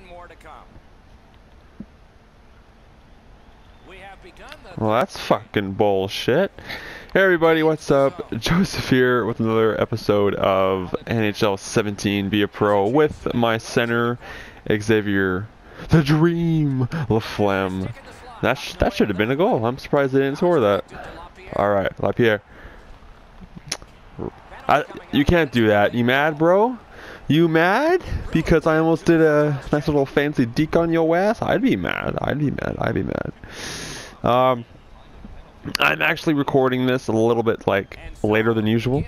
and more to come. Well, that's fucking bullshit. Hey everybody, what's up? Joseph here with another episode of NHL 17 Be a Pro with my center, Xavier, the Dream, LaFlamme. That, sh that should have been a goal. I'm surprised they didn't score that. Alright, LaPierre. I, you can't do that. You mad, bro? You mad? Because I almost did a nice little fancy deke on your ass? I'd be mad. I'd be mad. I'd be mad. Um, I'm actually recording this a little bit like later than usual.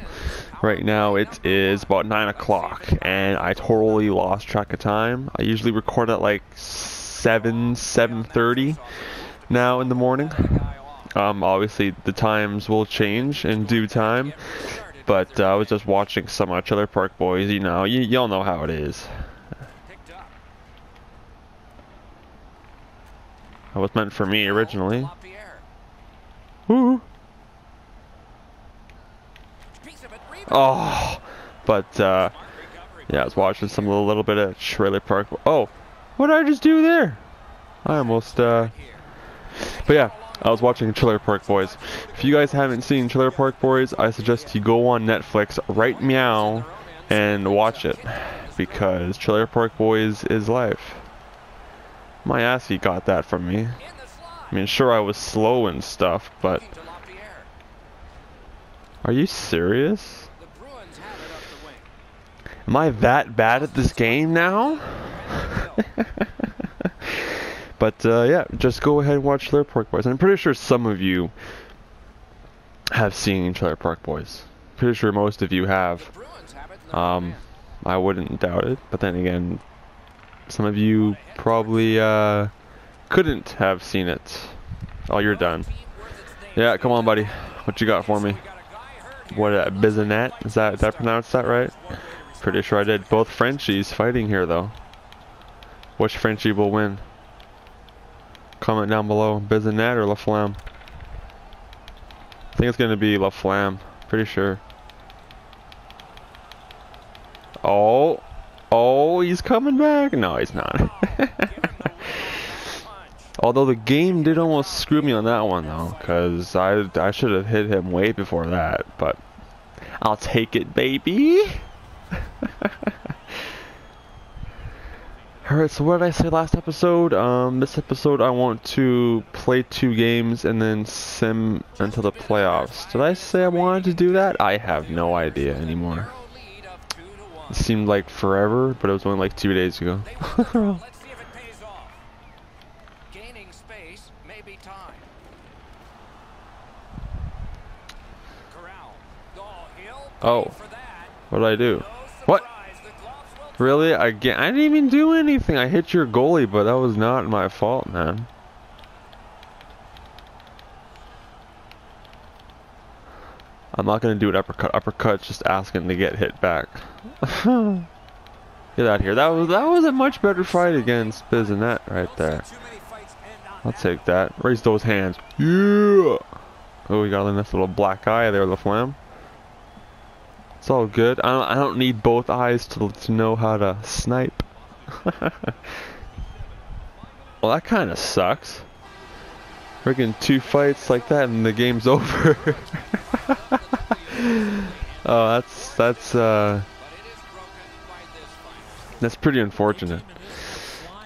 Right now it is about 9 o'clock and I totally lost track of time. I usually record at like 7, 7.30 now in the morning. Um, obviously the times will change in due time. But uh, I was just watching some of Trailer Park Boys, you know, you, y'all know how it is. That was meant for me originally. Woo! Piece of it, rebound. Oh, but uh, yeah, I was watching some a little bit of Trailer Park. Oh, what did I just do there? I almost uh, but yeah, I was watching Trailer Park Boys. If you guys haven't seen Trailer Park Boys, I suggest you go on Netflix right meow and watch it because Trailer Park Boys is life. My ass, he got that from me. I mean, sure I was slow and stuff, but are you serious? Am I that bad at this game now? but uh, yeah, just go ahead and watch Trailer Park Boys. I'm pretty sure some of you have seen Trailer Park Boys. Pretty sure most of you have. Um. I wouldn't doubt it. But then again, some of you probably uh, couldn't have seen it. Oh, you're done. Yeah, come on, buddy. What you got for me? What, uh, Bizanet? Is that, did I pronounce that right? Pretty sure I did. Both Frenchies fighting here, though. Which Frenchie will win? Comment down below. Bizanet or LaFlamme? I think it's to be LaFlamme. Pretty sure. Oh. Oh, he's coming back. No, he's not. Although the game did almost screw me on that one, though. Because I, I should have hit him way before that. But I'll take it, baby. Alright, so what did I say last episode? Um, this episode I want to play two games and then sim until the playoffs. Did I say I wanted to do that? I have no idea anymore. Narrow lead of two to one. It seemed like forever, but it was only like two days ago. They want the draw. Let's see if it pays off. Gaining space, maybe time. Corral. Oh, he'll pay for that. what did I do? No What? surprise, the gloves will Really? Again? I didn't even do anything. I hit your goalie, but that was not my fault, man. I'm not gonna do an uppercut. Uppercut's just asking to get hit back. get out of here. That was that was a much better fight against Biz right there. I'll take that. Raise those hands. Yeah. Oh, we got a nice little black eye there, the flam. It's all good. I don't, I don't need both eyes to, to know how to snipe. well, that kind of sucks. Freaking two fights like that and the game's over. oh, that's that's uh, that's pretty unfortunate.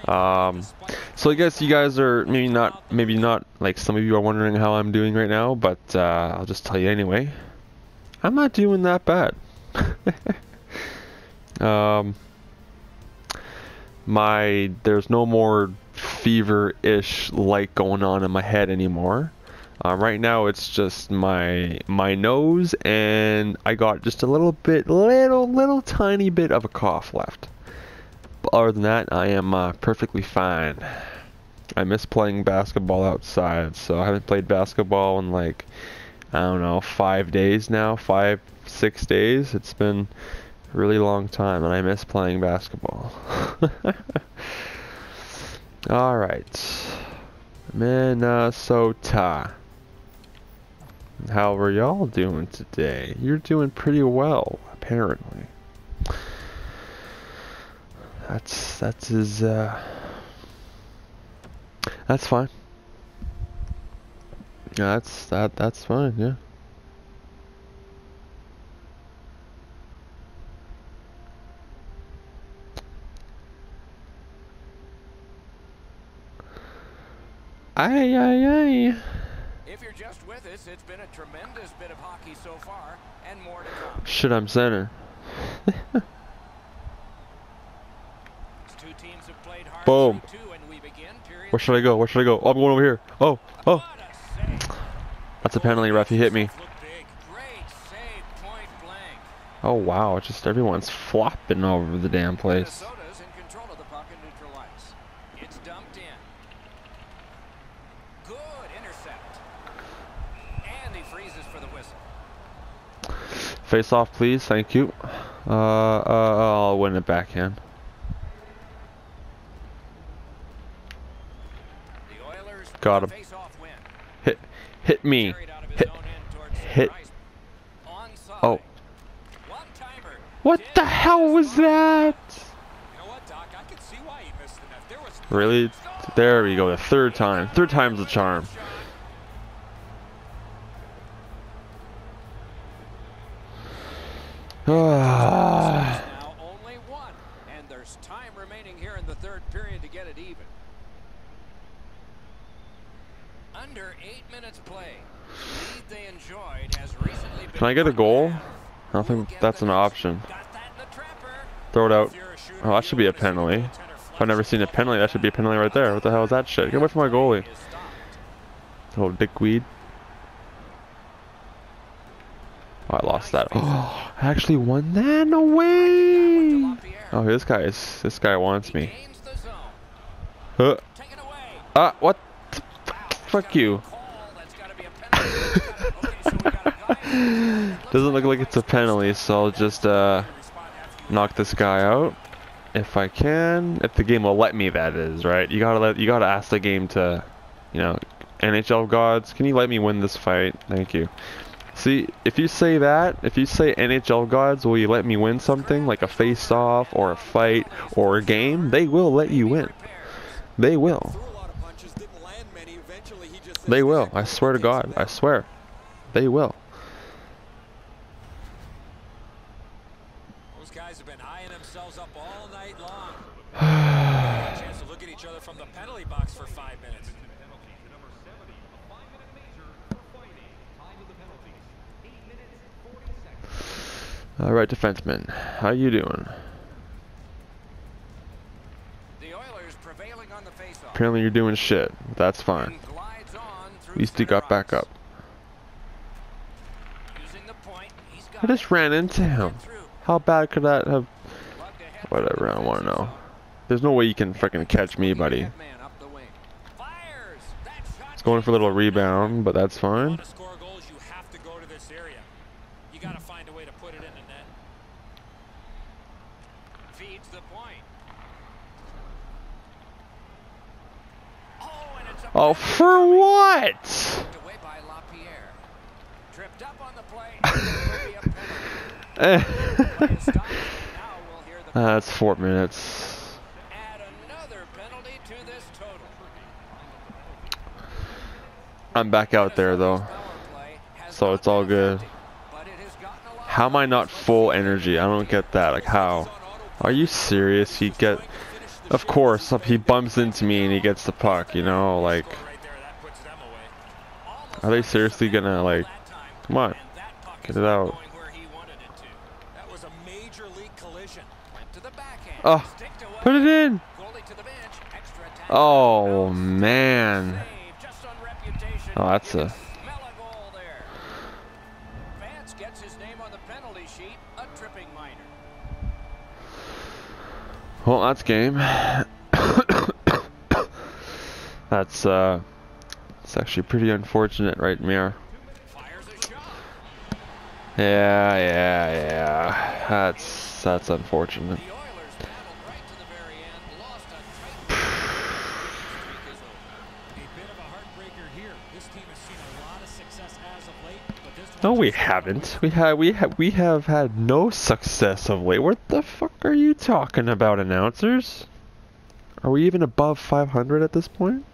Um, so I guess you guys are maybe not, maybe not like some of you are wondering how I'm doing right now, but uh, I'll just tell you anyway. I'm not doing that bad. um, my there's no more fever-ish light going on in my head anymore. Uh, right now it's just my my nose and I got just a little bit, little little tiny bit of a cough left. But other than that, I am uh, perfectly fine. I miss playing basketball outside, so I haven't played basketball in like, I don't know, five days now, five, six days. It's been a really long time, and I miss playing basketball. Alright. Minnesota. How are y'all doing today? You're doing pretty well, apparently. That's that's his. Uh, that's fine. Yeah, that's that. That's fine. Yeah. Aye, aye, aye. If you're just with us, it's been a tremendous bit of hockey so far, and more to come. Shit, I'm center. Two teams have played hard Boom. two, and we begin period. Where should I go? Where should I go? Oh, I'm going over here. Oh, oh. What a save. That's a penalty, ref. He hit me. Look big. Great save, point blank. Oh, wow. Just everyone's flopping over the damn place. Minnesota's in control of the puck and neutral ice. It's dumped in. Good intercept. And he freezes for the whistle. Face off, please. Thank you. Uh, uh, I'll win it backhand. Got him. Hit, hit me. Carried out of his Hit. own end hit. center ice. Onside. Oh. What the hell was that? You know what, Doc? I can see why he missed the net. There was Really? There we go. The third time. Third time's the charm. Now only one, and there's time remaining here in the third period to get it even. Under eight minutes play. Lead they enjoyed has recently Can I get a goal? I don't think that's an option. Throw it out. Oh, that should be a penalty. I've never seen a penalty, that should be a penalty right there. What the hell is that shit? Get away from my goalie. Oh, dickweed. Oh, I lost that. Oh, I actually won that? No way! Oh, this guy is. This guy wants me. Huh. Ah, what? fuck- you. Doesn't look like it's a penalty, so I'll just uh knock this guy out if I can. If the game will let me, that is, right? You gotta let. You gotta ask the game to, you know, NHL gods. Can you let me win this fight? Thank you. See, if you say that, if you say NHL gods, will you let me win something like a face-off or a fight or a game? They will let you win. They will. Threw a lot of punches, didn't land many. Eventually, he just They will. I swear to God. I swear. They will. Those guys have been eyeing themselves up all night long. Chance to look at each other from the penalty box for five minutes. All right, defenseman. How you doing? The Oilers prevailing on the faceoff. Apparently you're doing shit. That's fine. At least you got back up. Using the point, he's got I just ran into him. How bad could that have? Whatever. I don't want to know. There's no way you can freaking catch me, buddy. Man up the wing. Fires. That shot It's going for a little rebound, but that's fine. Want to score goals, you have to go to this area. You got to find a way to put it in the net. feeds the point. Oh, and it's a Oh, penalty. for what? Knocked away by LaPierre. Tripped up on the play. and it will be a penalty. Eh. Play is stopped, and now Oh, we'll what? Ah, that's four minutes. I'm back out there though. So it's all good. How am I not full energy? I don't get that. Like how? Are you serious? You get. Of course, he bumps into me and he gets the puck. You know, like. Are they seriously gonna, like, come on, get it out. Oh, Put it in. Oh man. Oh, that's a- can Smell a goal there. Vance gets his name on the penalty sheet. A tripping minor. Well, that's game. that's uh. It's actually pretty unfortunate, right, Mir? Yeah, yeah, yeah. That's that's unfortunate. The Oilers battled right to the very end. Lost a tight streak is over. A bit of a heartbreaker here. This team has seen a lot of success as of late, but this No, we haven't. We have we have we have had no success of late. What the fuck are you talking about, announcers? Are we even above 500 at this point?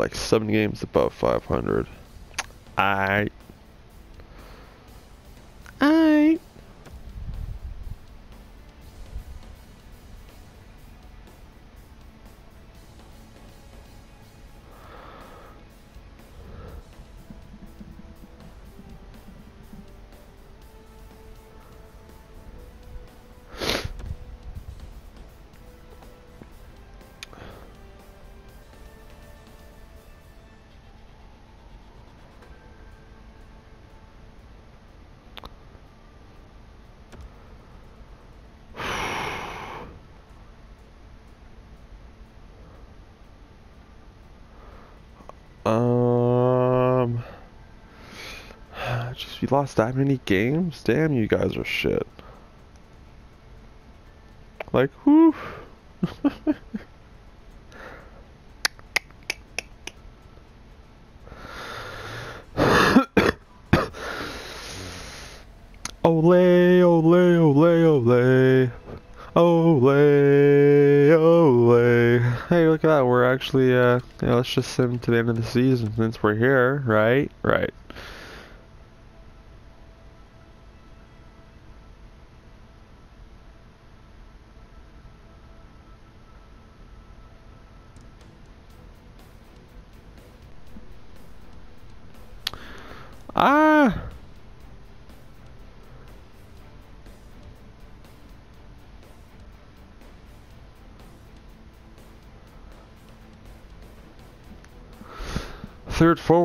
Like seven games above 500. I. I. Um. Just we lost that many games? Damn, you guys are shit. Like, whew. ole, ole, ole, ole. Ole, ole. Hey, look at that. We're actually, uh, yeah, let's just sim to the end of the season since we're here, right? Right.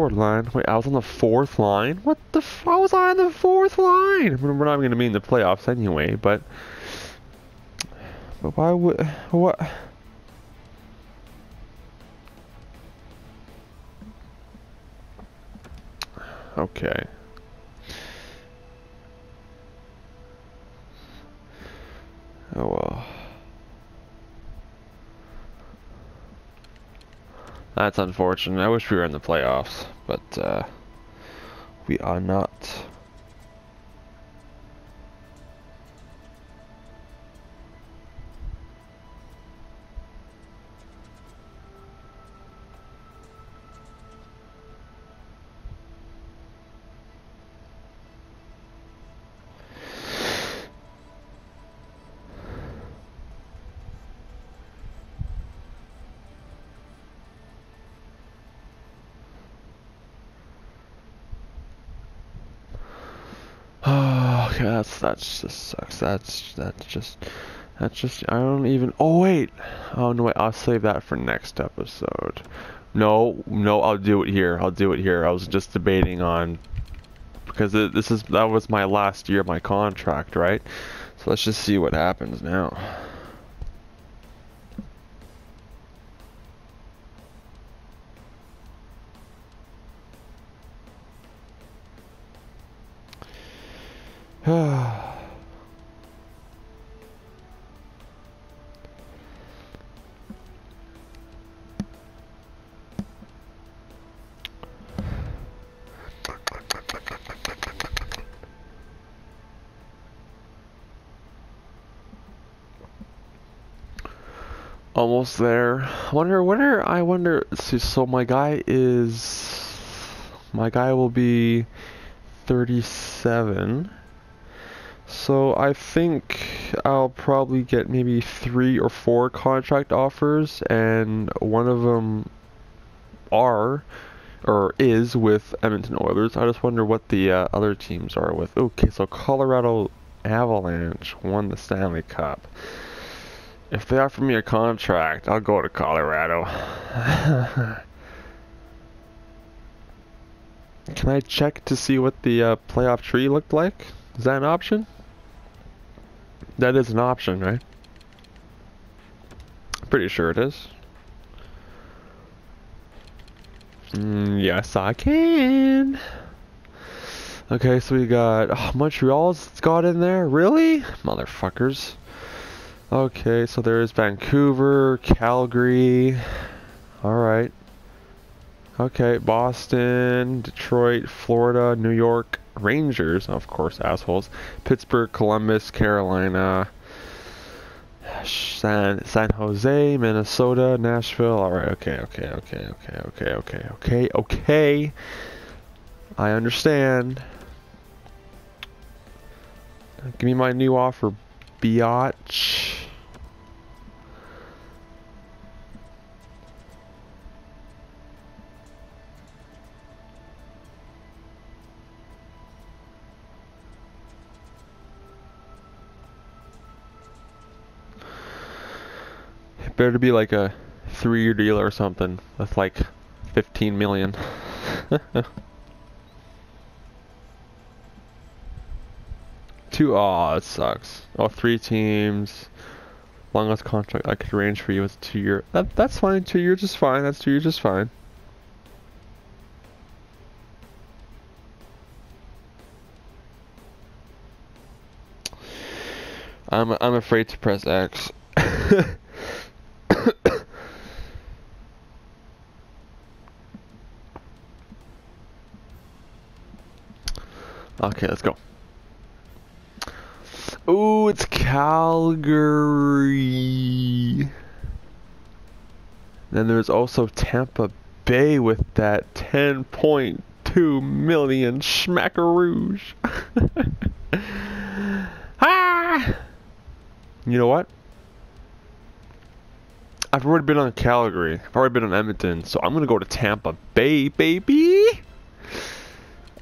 Forward line. Wait, I was on the fourth line? What the f- How was I on the fourth line? I we're not going to be in the playoffs anyway, but... But why would... What... Okay. Oh well. That's unfortunate. I wish we were in the playoffs, but uh, we are not. That's that's just sucks. That's that's just that's just I don't even. Oh wait. Oh no, wait. I'll save that for next episode. No, no, I'll do it here. I'll do it here. I was just debating on because it, this is that was my last year of my contract, right? So let's just see what happens now. Almost there. Wonder, wonder, I wonder, so, so my guy is, my guy will be 37. So I think I'll probably get maybe three or four contract offers, and one of them are or is with Edmonton Oilers. I just wonder what the uh, other teams are with. Okay, so Colorado Avalanche won the Stanley Cup. If they offer me a contract, I'll go to Colorado. Can I check to see what the uh, playoff tree looked like? Is that an option? That is an option, right? Pretty sure it is. Mm, yes, I can. Okay, so we got oh, Montreal's got in there. Really, motherfuckers. Okay, so there's Vancouver, Calgary. All right. Okay, Boston, Detroit, Florida, New York, Rangers, of course, assholes. Pittsburgh, Columbus, Carolina, San San Jose, Minnesota, Nashville. All right, okay, okay, okay, okay, okay, okay, okay, okay. I understand. Give me my new offer, biatch. Better to be like a three-year deal or something with like 15 million. Two, oh, it sucks. Oh, three teams. Longest contract I could arrange for you is two year. That that's fine. Two years is fine. That's two years is fine. I'm I'm afraid to press X. okay, let's go. Ooh, it's Calgary. Then there's also Tampa Bay with that 10.2 million schmackarouge. ah! You know what? I've already been on Calgary. I've already been on Edmonton, so I'm gonna go to Tampa Bay, baby.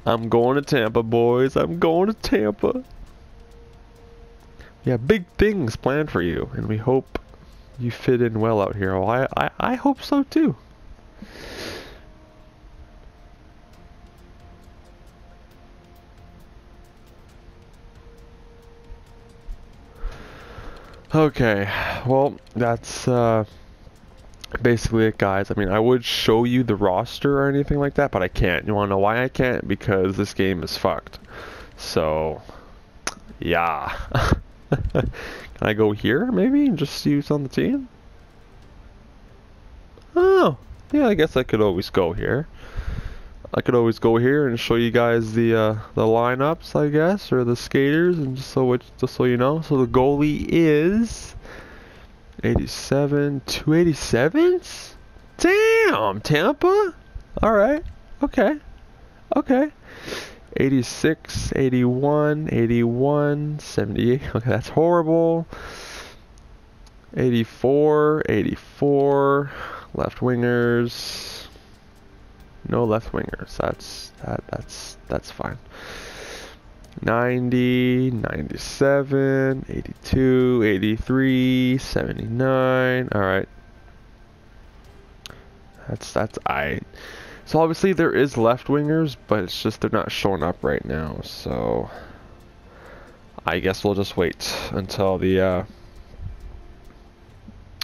I'm going to Tampa, boys. I'm going to Tampa. Yeah, big things planned for you, and we hope you fit in well out here. Well, I, I, I hope so too. Okay, well, that's uh, basically it, guys. I mean, I would show you the roster or anything like that, but I can't. You want to know why I can't? Because this game is fucked. So, yeah. Can I go here, maybe, and just see who's on the team? Oh, yeah, I guess I could always go here. I could always go here and show you guys the uh, the lineups, I guess, or the skaters, and just so it, just so you know. So the goalie is 87, 287s. Damn, Tampa. All right, okay, okay. 86, 81, 81, 78. Okay, that's horrible. 84, 84. Left wingers. No left wingers. That's that that's that's fine. 90, 97, 82, 83, 79. All right. That's that's I. So obviously there is left wingers, but it's just they're not showing up right now. So I guess we'll just wait until the uh,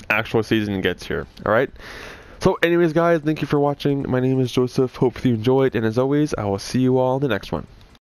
actual season gets here. All right. So anyways guys, thank you for watching. My name is Joseph. Hope you enjoyed and as always, I will see you all in the next one.